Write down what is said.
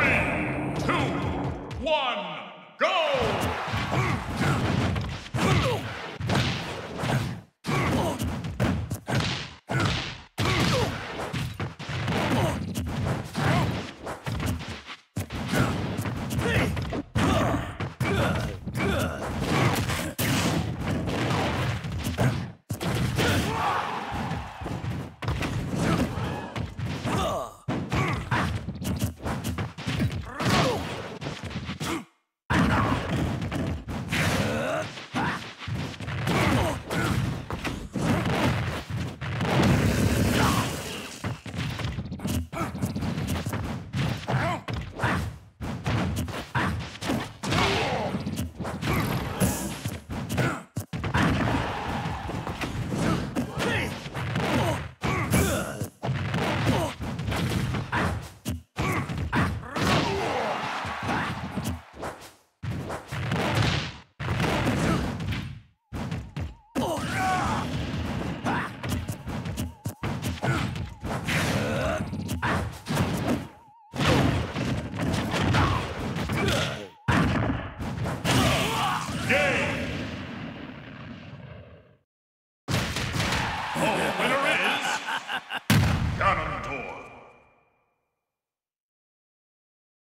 Three, two, one, Oh, Winner